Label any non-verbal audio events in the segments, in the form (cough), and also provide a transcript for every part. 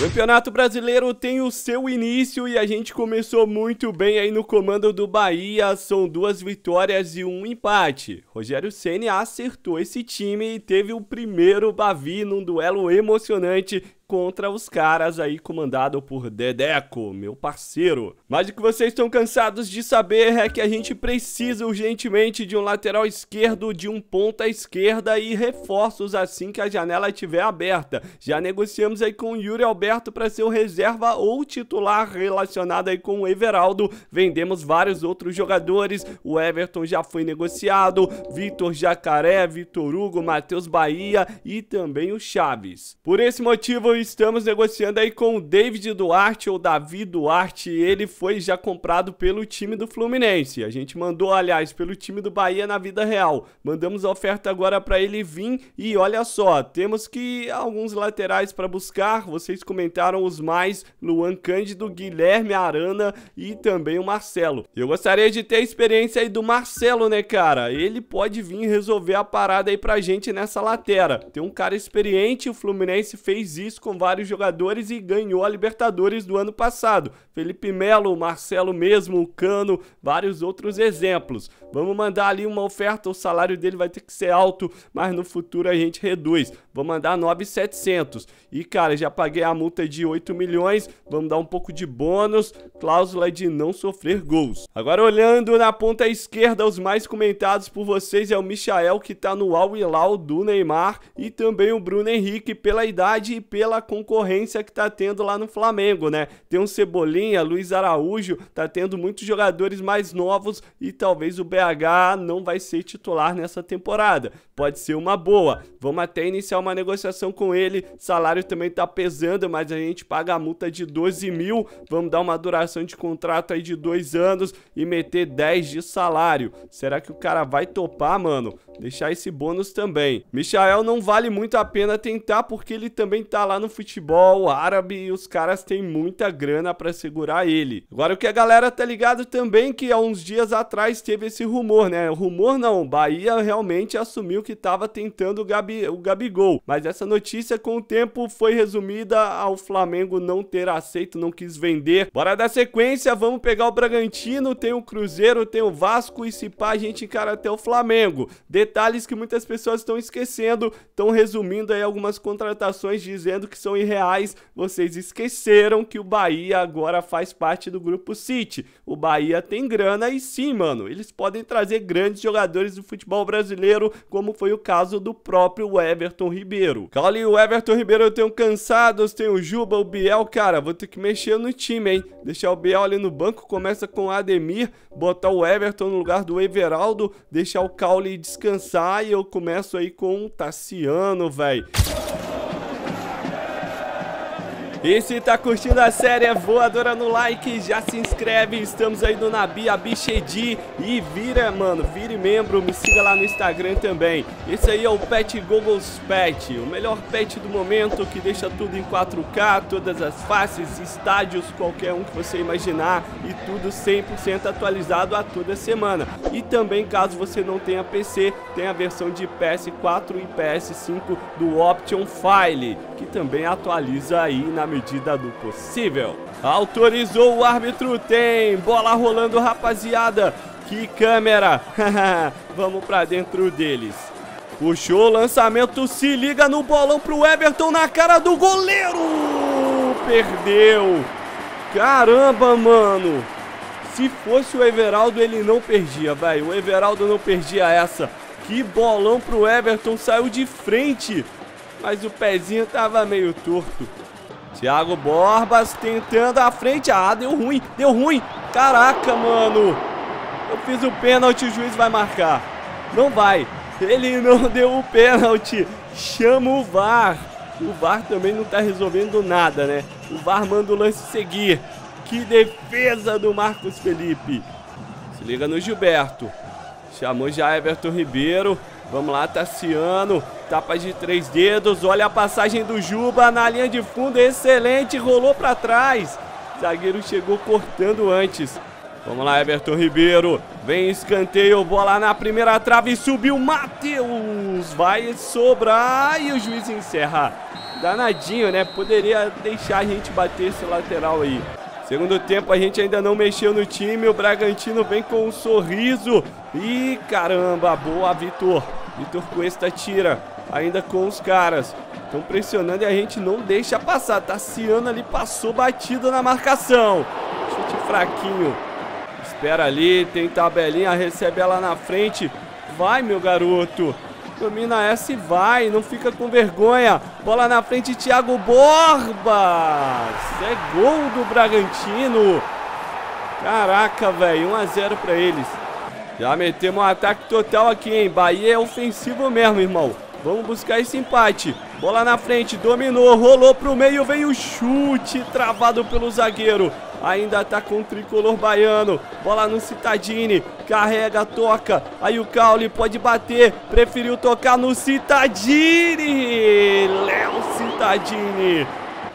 Campeonato Brasileiro tem o seu início e a gente começou muito bem aí no comando do Bahia. São duas vitórias e um empate. Rogério Ceni acertou esse time e teve o primeiro Bavi num duelo emocionante contra os caras aí comandado por Dedeco, meu parceiro. Mas o que vocês estão cansados de saber é que a gente precisa urgentemente de um lateral esquerdo, de um ponta esquerda e reforços assim que a janela estiver aberta. Já negociamos aí com o Yuri Alberto para ser o reserva ou titular relacionado aí com o Everaldo. Vendemos vários outros jogadores, o Everton já foi negociado, Vitor Jacaré, Vitor Hugo, Matheus Bahia e também o Chaves. Por esse motivo, estamos negociando aí com o David Duarte ou Davi Duarte. Ele foi já comprado pelo time do Fluminense. A gente mandou, aliás, pelo time do Bahia na vida real. Mandamos a oferta agora para ele vir e olha só, temos que alguns laterais para buscar. Vocês comentaram os mais: Luan Cândido, Guilherme Arana e também o Marcelo. Eu gostaria de ter a experiência aí do Marcelo, né, cara? Ele pode vir resolver a parada aí pra gente nessa lateral. Tem um cara experiente, o Fluminense fez isso com com vários jogadores e ganhou a Libertadores do ano passado. Felipe Melo, Marcelo mesmo, Cano, vários outros exemplos. Vamos mandar ali uma oferta, o salário dele vai ter que ser alto, mas no futuro a gente reduz. Vou mandar 9,700. E cara, já paguei a multa de 8 milhões, vamos dar um pouco de bônus, cláusula de não sofrer gols. Agora olhando na ponta esquerda, os mais comentados por vocês é o Michael que tá no Al Hilal do Neymar e também o Bruno Henrique pela idade e pela concorrência que tá tendo lá no Flamengo, né? Tem um Cebolinha, Luiz Araújo, tá tendo muitos jogadores mais novos e talvez o BH não vai ser titular nessa temporada. Pode ser uma boa. Vamos até iniciar uma negociação com ele. Salário também tá pesando, mas a gente paga a multa de 12 mil. Vamos dar uma duração de contrato aí de dois anos e meter 10 de salário. Será que o cara vai topar, mano? Deixar esse bônus também. Michael não vale muito a pena tentar porque ele também tá lá no futebol árabe e os caras têm muita grana para segurar ele. Agora o que a galera tá ligado também que há uns dias atrás teve esse rumor, né? Rumor não, Bahia realmente assumiu que tava tentando o, Gabi, o Gabigol, mas essa notícia com o tempo foi resumida ao Flamengo não ter aceito, não quis vender. Bora dar sequência, vamos pegar o Bragantino, tem o Cruzeiro, tem o Vasco e se pá a gente encara até o Flamengo. Detalhes que muitas pessoas estão esquecendo, estão resumindo aí algumas contratações dizendo que são irreais, vocês esqueceram que o Bahia agora faz parte do grupo City. O Bahia tem grana e sim, mano, eles podem trazer grandes jogadores do futebol brasileiro, como foi o caso do próprio Everton Ribeiro. Calma o Everton Ribeiro eu tenho cansados, tem o Juba, o Biel, cara, vou ter que mexer no time, hein? Deixar o Biel ali no banco, começa com o Ademir, botar o Everton no lugar do Everaldo, deixar o Caule descansar e eu começo aí com o Tassiano, velho. E se tá curtindo a série, é voadora no like, já se inscreve, estamos aí no Nabi Abichedi e vira, mano, vire membro, me siga lá no Instagram também. Esse aí é o Pet Google's Pet, o melhor pet do momento que deixa tudo em 4K, todas as faces, estádios, qualquer um que você imaginar e tudo 100% atualizado a toda semana. E também, caso você não tenha PC, tem a versão de PS4 e PS5 do Option File, que também atualiza aí na medida do possível. Autorizou o árbitro, tem bola rolando, rapaziada. Que câmera! (laughs) Vamos pra dentro deles. Puxou o lançamento, se liga no bolão pro Everton na cara do goleiro! Perdeu! Caramba, mano! Se fosse o Everaldo, ele não perdia, velho. O Everaldo não perdia essa. Que bolão pro Everton, saiu de frente. Mas o pezinho tava meio torto. Thiago Borbas tentando a frente. Ah, deu ruim, deu ruim. Caraca, mano. Eu fiz o pênalti, o juiz vai marcar. Não vai. Ele não (laughs) deu o pênalti. Chama o VAR. O VAR também não tá resolvendo nada, né? O VAR manda o lance seguir. Que defesa do Marcos Felipe. Se liga no Gilberto. Chamou já Everton Ribeiro. Vamos lá, Tassiano. Tapa de três dedos. Olha a passagem do Juba na linha de fundo. Excelente. Rolou para trás. Zagueiro chegou cortando antes. Vamos lá, Everton Ribeiro. Vem escanteio. Bola na primeira trave. Subiu Matheus. Vai sobrar. E o juiz encerra. danadinho, né? Poderia deixar a gente bater esse lateral aí. Segundo tempo, a gente ainda não mexeu no time. O Bragantino vem com um sorriso. Ih, caramba, boa, Vitor. Vitor Cuesta tira, ainda com os caras. Estão pressionando e a gente não deixa passar. Tassiano ali passou batido na marcação. Chute fraquinho. Espera ali, tem tabelinha, recebe ela na frente. Vai, meu garoto. Domina essa e vai, não fica com vergonha. Bola na frente, Thiago Borba. É gol do Bragantino. Caraca, velho, 1 a 0 para eles. Já metemos um ataque total aqui, hein? Bahia é ofensivo mesmo, irmão. Vamos buscar esse empate. Bola na frente, dominou, rolou pro meio, veio o chute travado pelo zagueiro. Ainda tá com o tricolor baiano. Bola no Citadini. Carrega, toca. Aí o Caule pode bater. Preferiu tocar no Citadini. Léo Citadini.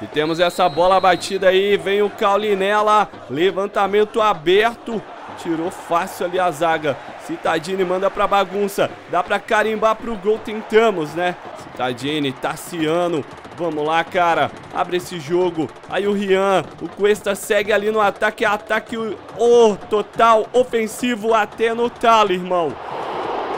E temos essa bola batida aí. Vem o Caule nela. Levantamento aberto. Tirou fácil ali a zaga. Citadini manda pra bagunça. Dá pra carimbar pro gol. Tentamos, né? Citadini, Tassiano. Vamos lá, cara. Abre esse jogo. Aí o Rian. O Cuesta segue ali no ataque. Ataque oh, total ofensivo até no talo, irmão.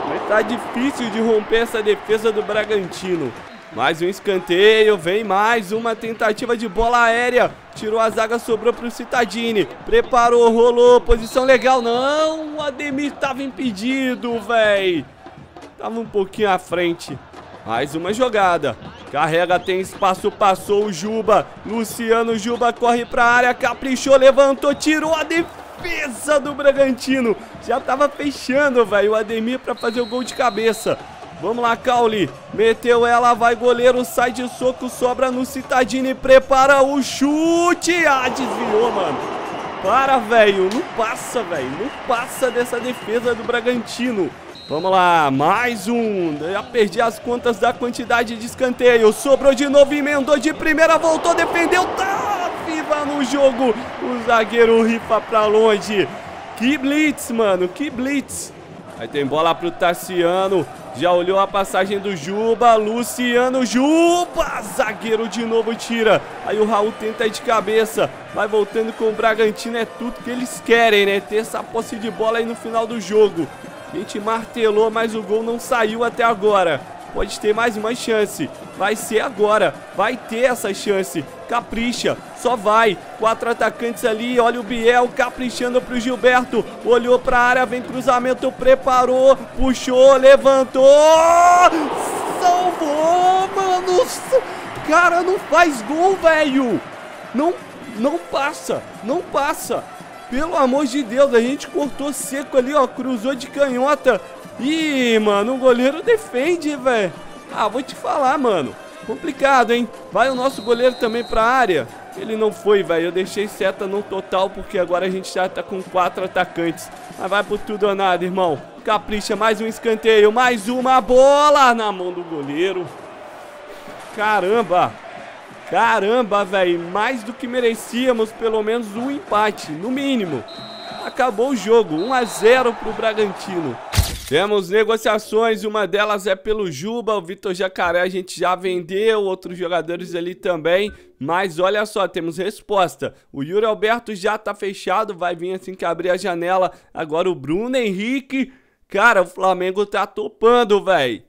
Mas tá difícil de romper essa defesa do Bragantino. Mais um escanteio, vem mais uma tentativa de bola aérea. Tirou a zaga, sobrou pro Citadini. Preparou, rolou, posição legal. Não, o Ademir tava impedido, velho. Tava um pouquinho à frente. Mais uma jogada. Carrega, tem espaço, passou o Juba. Luciano Juba corre pra área, caprichou, levantou, tirou a defesa do Bragantino. Já tava fechando, velho, o Ademir pra fazer o gol de cabeça. Vamos lá, Cauli. Meteu ela, vai goleiro, sai de soco, sobra no Citadini, prepara o chute. Ah, desviou, mano. Para, velho. Não passa, velho. Não passa dessa defesa do Bragantino. Vamos lá, mais um. Já perdi as contas da quantidade de escanteio. Sobrou de novo, emendou de primeira, voltou, defendeu. Tá viva no jogo. O zagueiro rifa pra longe. Que blitz, mano. Que blitz. Aí tem bola pro Tassiano. Já olhou a passagem do Juba. Luciano Juba. Zagueiro de novo tira. Aí o Raul tenta de cabeça. Vai voltando com o Bragantino. É tudo que eles querem, né? Ter essa posse de bola aí no final do jogo. A gente martelou, mas o gol não saiu até agora. Pode ter mais uma chance. Vai ser agora. Vai ter essa chance. Capricha. Só vai. Quatro atacantes ali. Olha o Biel caprichando pro Gilberto. Olhou pra área. Vem cruzamento. Preparou. Puxou. Levantou. Salvou, mano. Cara, não faz gol, velho. Não, não passa. Não passa. Pelo amor de Deus, a gente cortou seco ali, ó. Cruzou de canhota. Ih, mano, o goleiro defende, velho. Ah, vou te falar, mano. Complicado, hein? Vai o nosso goleiro também pra área. Ele não foi, velho. Eu deixei seta no total porque agora a gente já tá com quatro atacantes. Mas vai por tudo ou nada, irmão. Capricha, mais um escanteio, mais uma bola na mão do goleiro. Caramba. Caramba, velho. Mais do que merecíamos, pelo menos um empate, no mínimo. Acabou o jogo, 1 a 0 pro Bragantino. Temos negociações, uma delas é pelo Juba, o Vitor Jacaré a gente já vendeu, outros jogadores ali também, mas olha só, temos resposta. O Yuri Alberto já tá fechado, vai vir assim que abrir a janela. Agora o Bruno Henrique, cara, o Flamengo tá topando, velho.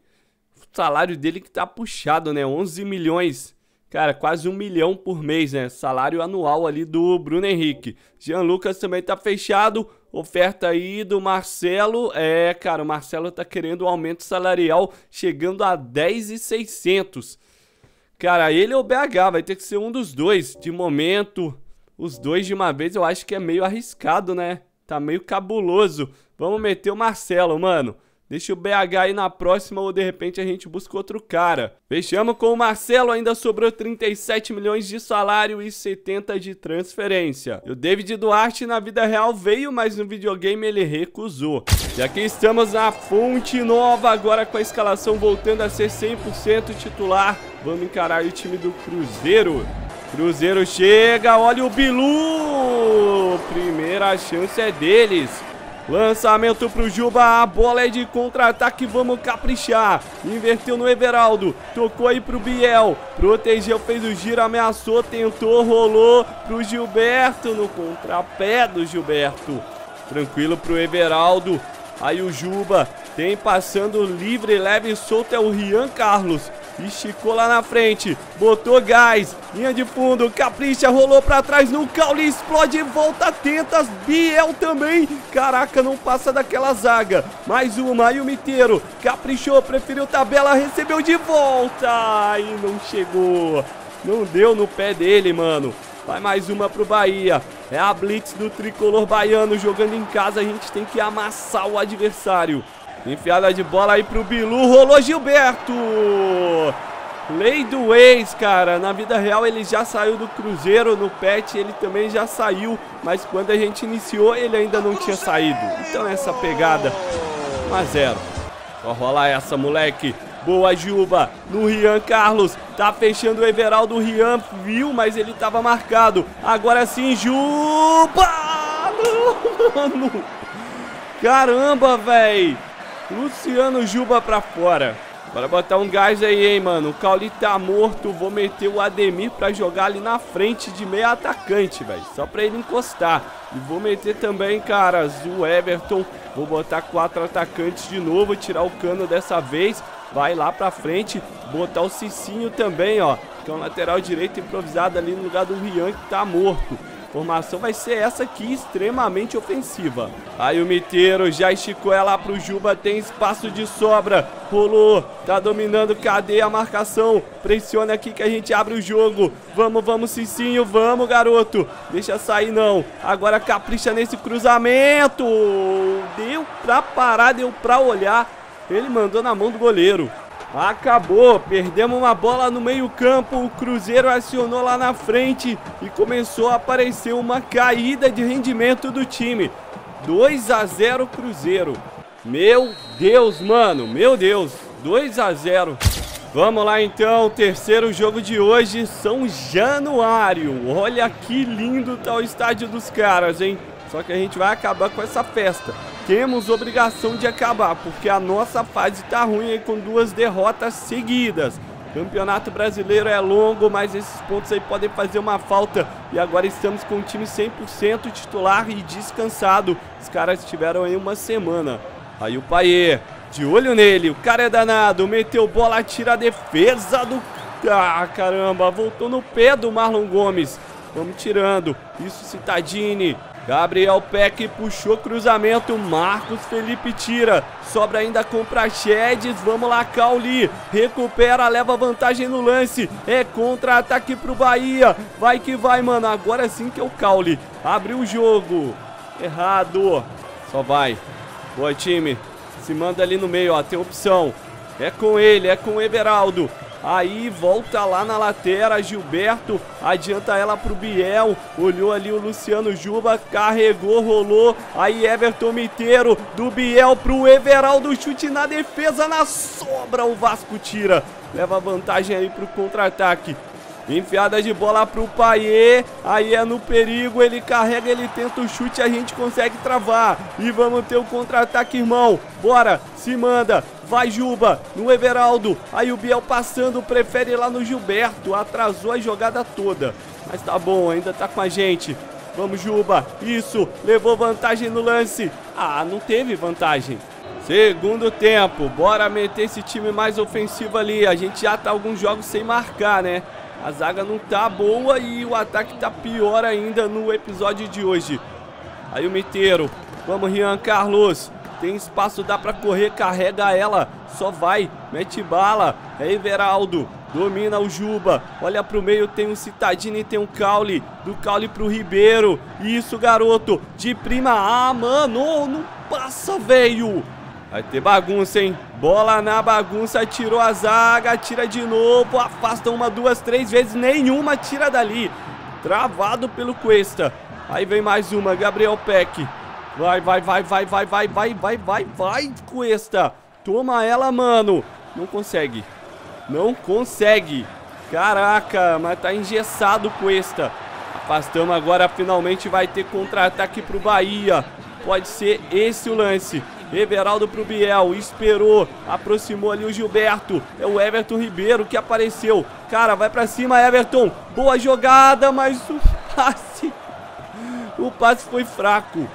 O salário dele que tá puxado, né? 11 milhões. Cara, quase um milhão por mês, né? Salário anual ali do Bruno Henrique. Jean Lucas também tá fechado. Oferta aí do Marcelo. É, cara, o Marcelo tá querendo um aumento salarial chegando a 10,600. Cara, ele ou BH vai ter que ser um dos dois. De momento, os dois de uma vez eu acho que é meio arriscado, né? Tá meio cabuloso. Vamos meter o Marcelo, mano. Deixa o BH aí na próxima ou de repente a gente busca outro cara. Fechamos com o Marcelo, ainda sobrou 37 milhões de salário e 70 de transferência. E o David Duarte na vida real veio, mas no videogame ele recusou. E aqui estamos na Fonte Nova, agora com a escalação voltando a ser 100% titular. Vamos encarar o time do Cruzeiro. Cruzeiro chega, olha o Bilu! Primeira chance é deles. Lançamento pro Juba, a bola é de contra-ataque, vamos caprichar. Inverteu no Everaldo, tocou aí pro Biel, protegeu, fez o giro, ameaçou, tentou, rolou pro Gilberto, no contrapé do Gilberto. Tranquilo pro Everaldo, aí o Juba tem passando livre, leve e solto é o Rian Carlos. Esticou lá na frente, botou gás, linha de fundo, capricha, rolou pra trás no caule, explode, volta, tenta, Biel também. Caraca, não passa daquela zaga. Mais uma, aí o Miteiro, caprichou, preferiu tabela, recebeu de volta. E não chegou, não deu no pé dele, mano. Vai mais uma pro Bahia. É a blitz do tricolor baiano jogando em casa. A gente tem que amassar o adversário. Enfiada de bola aí pro Bilu. Rolou Gilberto. Lei do ex, cara. Na vida real ele já saiu do Cruzeiro. No pet ele também já saiu. Mas quando a gente iniciou ele ainda não tinha saído. Então essa pegada 1 a 0. Só rolar essa, moleque. Boa, Juba. No Rian Carlos. Tá fechando o Everaldo. O Rian viu, mas ele tava marcado. Agora sim, Juba! (laughs) Mano! Caramba, velho! Luciano Juba pra fora. Bora botar um gás aí, hein, mano. O Cauli tá morto. Vou meter o Ademir pra jogar ali na frente de meio atacante, velho. Só pra ele encostar. E vou meter também, caras, o Everton. Vou botar quatro atacantes de novo. Tirar o cano dessa vez. Vai lá pra frente. Botar o Cicinho também, ó. Que é um lateral direito improvisado ali no lugar do Rian que tá morto. Formação vai ser essa aqui, extremamente ofensiva. Aí o Miteiro já esticou ela pro Juba, tem espaço de sobra. Rolou, tá dominando, cadê a marcação? Pressiona aqui que a gente abre o jogo. Vamos, vamos, Cicinho, vamos, garoto. Deixa sair não. Agora capricha nesse cruzamento. Deu pra parar, deu pra olhar. Ele mandou na mão do goleiro. Acabou, perdemos uma bola no meio campo, o Cruzeiro acionou lá na frente e começou a aparecer uma caída de rendimento do time. 2 a 0 Cruzeiro. Meu Deus, mano, meu Deus, 2 a 0. Vamos lá então, terceiro jogo de hoje, São Januário. Olha que lindo tá o estádio dos caras, hein? Só que a gente vai acabar com essa festa temos obrigação de acabar, porque a nossa fase tá ruim aí com duas derrotas seguidas. Campeonato brasileiro é longo, mas esses pontos aí podem fazer uma falta. E agora estamos com o time 100% titular e descansado. Os caras tiveram aí uma semana. Aí o Paier, de olho nele, o cara é danado, meteu bola, tira a defesa do... Ah, caramba, voltou no pé do Marlon Gomes. Vamos tirando. Isso, Citadini. Gabriel Peck puxou cruzamento, Marcos Felipe tira, sobra ainda com Prachedes, vamos lá Cauli, recupera, leva vantagem no lance, é contra-ataque pro Bahia, vai que vai mano, agora sim que é o Cauli, abriu o jogo, errado, só vai, boa time, se manda ali no meio ó, tem opção, é com ele, é com o Everaldo, Aí volta lá na lateral, Gilberto adianta ela pro Biel, olhou ali o Luciano Juba, carregou, rolou, aí Everton Miteiro, do Biel pro Everaldo, chute na defesa, na sobra, o Vasco tira, leva vantagem aí pro contra-ataque. Enfiada de bola pro Paier. Aí é no perigo. Ele carrega, ele tenta o chute. A gente consegue travar. E vamos ter o contra-ataque, irmão. Bora, se manda. Vai Juba, no Everaldo. Aí o Biel passando, prefere lá no Gilberto. Atrasou a jogada toda. Mas tá bom, ainda tá com a gente. Vamos, Juba. Isso, levou vantagem no lance. Ah, não teve vantagem. Segundo tempo, bora meter esse time mais ofensivo ali. A gente já tá alguns jogos sem marcar, né? A zaga não tá boa e o ataque tá pior ainda no episódio de hoje. Aí o Miteiro. Vamos, Rian Carlos. Tem espaço, dá pra correr, carrega ela. Só vai, mete bala. É Everaldo. Domina o Juba. Olha pro meio, tem um Citadini e tem um Caule. Do Caule pro Ribeiro. Isso, garoto. De prima. Ah, mano. Não passa, velho. Vai ter bagunça, hein? Bola na bagunça, tirou a zaga, tira de novo, afasta uma, duas, três vezes, nenhuma tira dali. Travado pelo Cuesta. Aí vem mais uma, Gabriel Peck. Vai, vai, vai, vai, vai, vai, vai, vai, vai, vai, Cuesta. Toma ela, mano. Não consegue. Não consegue. Caraca, mas tá engessado Cuesta. Afastamos agora, finalmente vai ter contra-ataque pro Bahia. pode ser esse o lance. Everaldo pro Biel, esperou, aproximou ali o Gilberto. É o Everton Ribeiro que apareceu. Cara, vai pra cima, Everton. Boa jogada, mas o (laughs) passe. O passe foi fraco.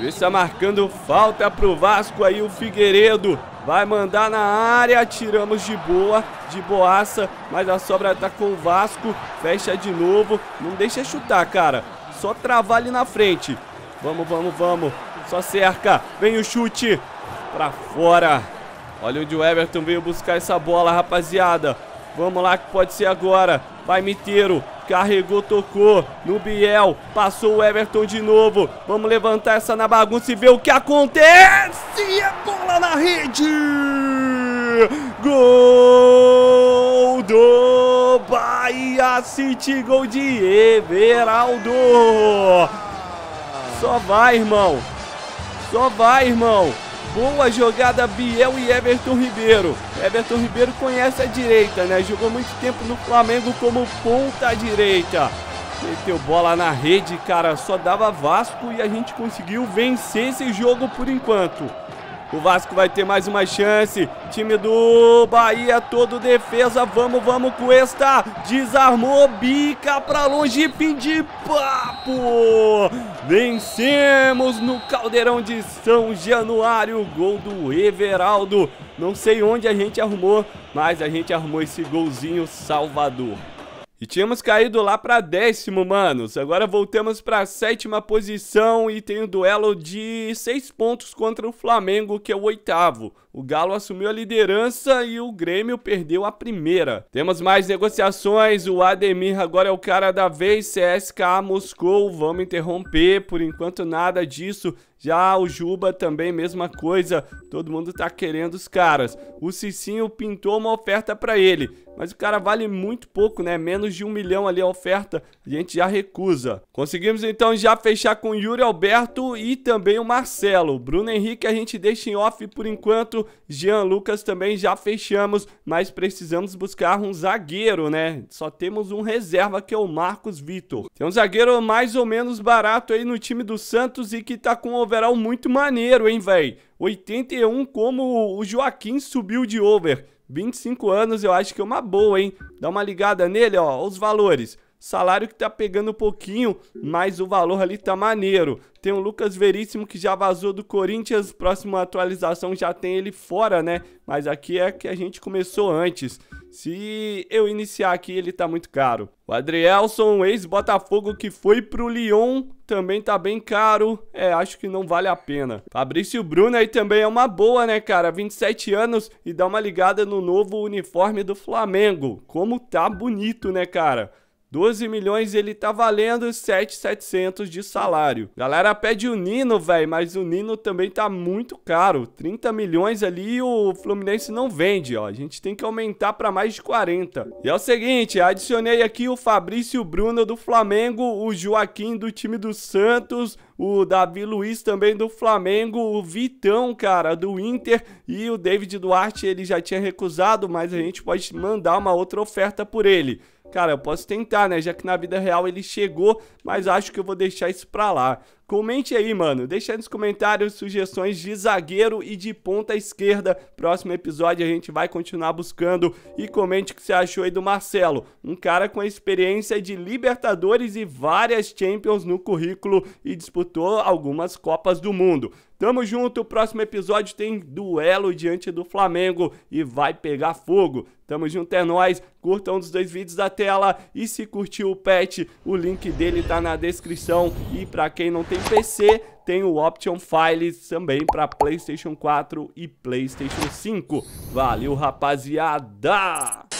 Está marcando falta pro Vasco aí o Figueiredo. Vai mandar na área, tiramos de boa, de boaça, mas a sobra tá com o Vasco. Fecha de novo, não deixa chutar, cara. Só travar ali na frente. Vamos, vamos, vamos. Só cerca. Vem o chute. Pra fora. Olha onde o Everton veio buscar essa bola, rapaziada. Vamos lá que pode ser agora. Vai Miteiro. Carregou, tocou no Biel. Passou o Everton de novo. Vamos levantar essa na bagunça e ver o que acontece. É bola na rede. Gol do Bahia City. Gol de Everaldo. Só vai, irmão. Só vai, irmão. Boa jogada Biel e Everton Ribeiro. Everton Ribeiro conhece a direita, né? Jogou muito tempo no Flamengo como ponta direita. Meteu bola na rede, cara. Só dava Vasco e a gente conseguiu vencer esse jogo por enquanto. O Vasco vai ter mais uma chance. Time do Bahia, todo defesa. Vamos, vamos, Cuesta. Desarmou, bica pra longe, fim de papo. Vencemos no Caldeirão de São Januário. Gol do Everaldo. Não sei onde a gente arrumou, mas a gente arrumou esse golzinho salvador. E tínhamos caído lá para décimo, manos. Agora voltamos para sétima posição e tem um duelo de seis pontos contra o Flamengo, que é o oitavo. O Galo assumiu a liderança e o Grêmio perdeu a primeira. Temos mais negociações. O Ademir agora é o cara da vez. CSKA Moscou. Vamos interromper. Por enquanto, nada disso. Já o Juba também, mesma coisa. Todo mundo tá querendo os caras. O Cicinho pintou uma oferta para ele. Mas o cara vale muito pouco, né? Menos de um milhão ali a oferta. A gente já recusa. Conseguimos então já fechar com o Yuri Alberto e também o Marcelo. Bruno Henrique a gente deixa em off por enquanto. Jean Lucas também já fechamos. Mas precisamos buscar um zagueiro, né? Só temos um reserva que é o Marcos Vitor. Tem um zagueiro mais ou menos barato aí no time do Santos e que tá com overall muito maneiro, hein, velho? 81 como o Joaquim subiu de over. 25 anos eu acho que é uma boa, hein? Dá uma ligada nele, ó, os valores. Salário que tá pegando um pouquinho, mas o valor ali tá maneiro. Tem o Lucas Veríssimo que já vazou do Corinthians, próxima atualização já tem ele fora, né? Mas aqui é que a gente começou antes. Se eu iniciar aqui, ele tá muito caro. O Adrielson, ex-Botafogo, que foi pro Lyon, também tá bem caro. É, acho que não vale a pena. Fabrício Bruno aí também é uma boa, né, cara? 27 anos e dá uma ligada no novo uniforme do Flamengo. Como tá bonito, né, cara? 12 milhões ele tá valendo 7,700 de salário. Galera pede o Nino, velho, mas o Nino também tá muito caro. 30 milhões ali o Fluminense não vende, ó. A gente tem que aumentar para mais de 40. E é o seguinte, adicionei aqui o Fabrício Bruno do Flamengo, o Joaquim do time do Santos, o Davi Luiz também do Flamengo, o Vitão, cara, do Inter e o David Duarte, ele já tinha recusado, mas a gente pode mandar uma outra oferta por ele. Cara, eu posso tentar, né? Já que na vida real ele chegou, mas acho que eu vou deixar isso pra lá. Comente aí, mano. Deixa aí nos comentários sugestões de zagueiro e de ponta esquerda. Próximo episódio a gente vai continuar buscando. E comente o que você achou aí do Marcelo. Um cara com experiência de Libertadores e várias Champions no currículo e disputou algumas Copas do Mundo. Tamo junto, próximo episódio tem duelo diante do Flamengo e vai pegar fogo. Tamo junto, é nóis. Curta um dos dois vídeos da tela e se curtiu o pet, o link dele tá na descrição. E pra quem não tem PC, tem o Option Files também para PlayStation 4 e PlayStation 5. Valeu, rapaziada!